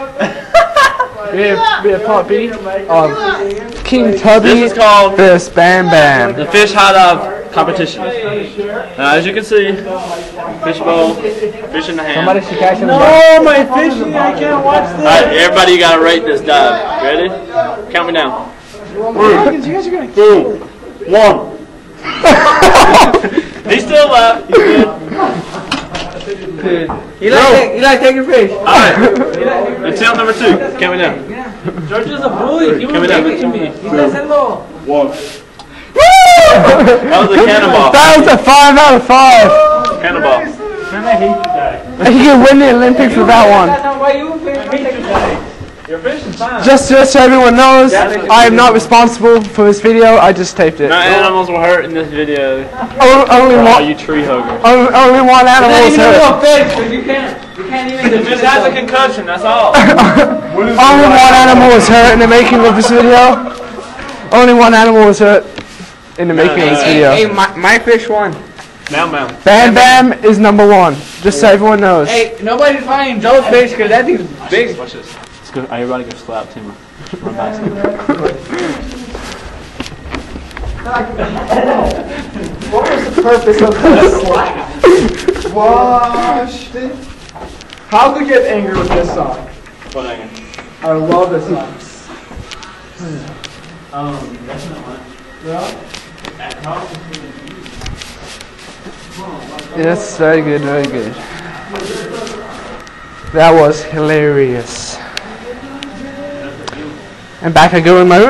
We have, we have part B of King Tubby This is called vs Bam Bam. the fish hot dog competition. Now, as you can see, fishbowl, fish in the hand. Somebody should catch him. Oh, my fishy! I can't watch All right, everybody, gotta rate this dive. Ready? Count me down. You guys are gonna Two, one. He's still alive. He's good. You like, you like taking fish? All right. Attempt number two. Count me down. George is a bully. He Coming won't give it to me. He says hello. That was a cannonball. That was a five out of five. Cannonball. Man, I hate today. He can win the Olympics with that one. That's not why you fish. Just, just so everyone knows, I am not responsible for this video. I just taped it. No animals were hurt in this video. O- Only Oh, one, you tree hugger. only, only one animal was hurt. real fish, because you can't, you can't even Just has a concussion, that's all. Only one animal was hurt in the making of this video. Only one animal was hurt in the making of this video. Hey, my, my fish won. Now, ma'am. Bam Bam is number one. Just so everyone knows. Hey, nobody's finding Joe's fish because that thing's big. Watch this. Let's go. Everybody go slap Timber. Run past him. purpose of this slap? Washed it. How could you get angry with this song? What hanging? I love this song. Um, that's not one. Yes, very good, very good. That was hilarious. And back I go in my room.